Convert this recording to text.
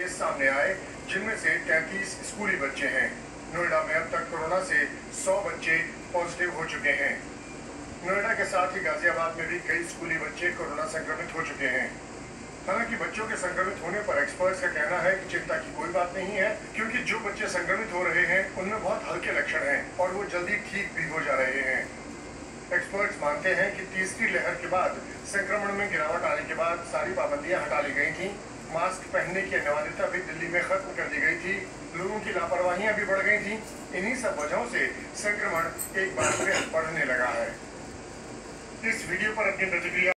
Case सामने आए, जिनमें से 33 स्कूली बच्चे हैं। नोएडा में अब तक कोरोना से 100 बच्चे पॉजिटिव हो चुके हैं। नोएडा के साथ ही गाजियाबाद में भी कई स्कूली बच्चे कोरोना संक्रमित हो चुके हैं। हालाँकि बच्चों के संक्रमित होने पर एक्सपर्ट्स का कहना है कि चिंता की कोई बात नहीं है, क्योंकि जो बच्चे संक्रमित हो रहे हैं, उनमें बहुत हल्के लक्षण हैं और वो जल्दी ठीक भी हो जा रहे हैं। एक्सपर्ट्स मानते हैं कि तीसरी लहर के बाद संक्रमण में गिरावट आने के बाद सारी पाबंदियाँ हटा ली गई थी। मास्क पहनने की अनिवार्यता भी दिल्ली में खत्म कर दी गई थी। लोगों की लापरवाही भी बढ़ गई थी। इन्हीं सब वजहों से संक्रमण एक बार फिर बढ़ने लगा है। इस वीडियो पर अपनी प्रतिक्रिया